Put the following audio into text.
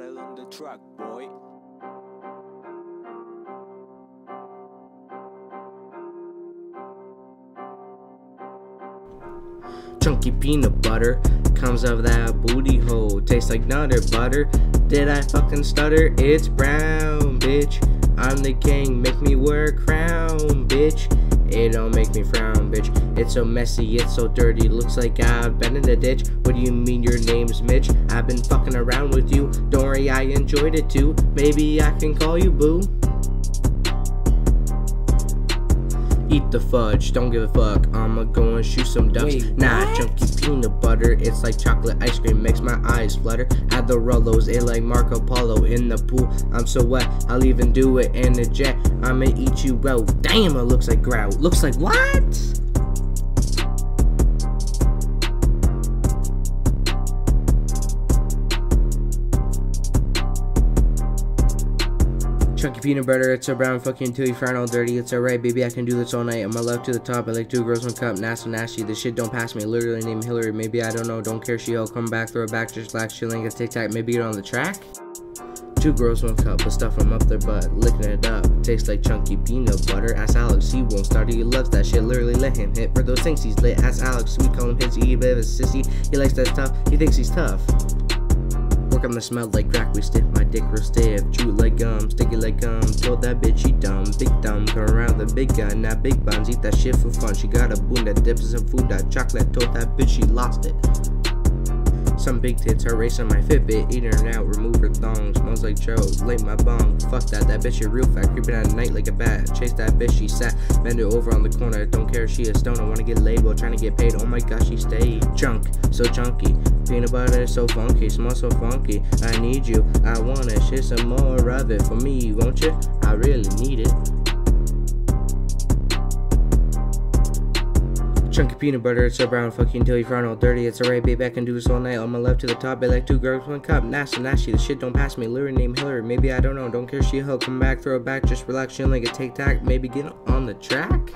on the track, boy. Chunky peanut butter comes out of that booty hole. Tastes like nutter butter. Did I fucking stutter? It's brown, bitch. I'm the king, make me wear a crown, bitch. It don't make me frown, bitch. It's so messy, it's so dirty. Looks like I've been in the ditch. What do you mean your name's Mitch? I've been fucking around with you. Don't worry, I enjoyed it too. Maybe I can call you boo. Eat the fudge, don't give a fuck. I'ma go and shoot some ducks. Wait, nah, what? chunky peanut butter. It's like chocolate ice cream, makes my eyes flutter. Add the Rolos, it like Marco Polo in the pool. I'm so wet, I'll even do it in a jet. I'ma eat you out. Damn, it looks like grout. Looks like what? Chunky peanut butter, it's so brown, fucking frown all dirty. It's alright, baby, I can do this all night. On my left to the top, I like two girls, one cup, nasty, nasty. This shit don't pass me. Literally named Hillary, maybe I don't know, don't care. She all come back, throw it back, just like chilling, a tic tac, maybe get on the track. Two girls, one cup, but stuff from up their butt, licking it up. Tastes like chunky peanut butter. Ask Alex, he won't start. He loves that shit. Literally let him hit for those things he's lit. Ask Alex, we call him hissy. He a bit of a sissy. He likes that stuff. He thinks he's tough. Work on the smell like crack, we stiff my dick real stiff. Chew gum, sticky like um, gum. Told that bitch she dumb, big dumb. Come around the big gun, not big buns. Eat that shit for fun. She got a boon that dips in some food. That chocolate told that bitch she lost it. Some big tits are racing my Fitbit, eating her out, remove her thong. Smells like Joe, late my bong. Fuck that, that bitch is real fat, creeping at night like a bat. Chase that bitch, she sat, bend it over on the corner. Don't care, she a stoner, wanna get while trying to get paid. Oh my gosh, she stayed. Junk, so chunky. Peanut butter so funky, smell so funky. I need you, I wanna shit some more of it for me, won't you? I really need it. Chunky peanut butter, it's so brown, fucking till you frown all dirty. It's alright, baby, I can do this all night. On my left to the top, I like two girls, one cup. Nasty, nasty, the shit don't pass me. Lure named Hillary, maybe I don't know. Don't care, she hoe, come back, throw it back, just relax, chilling like a tic tac. Maybe get on the track.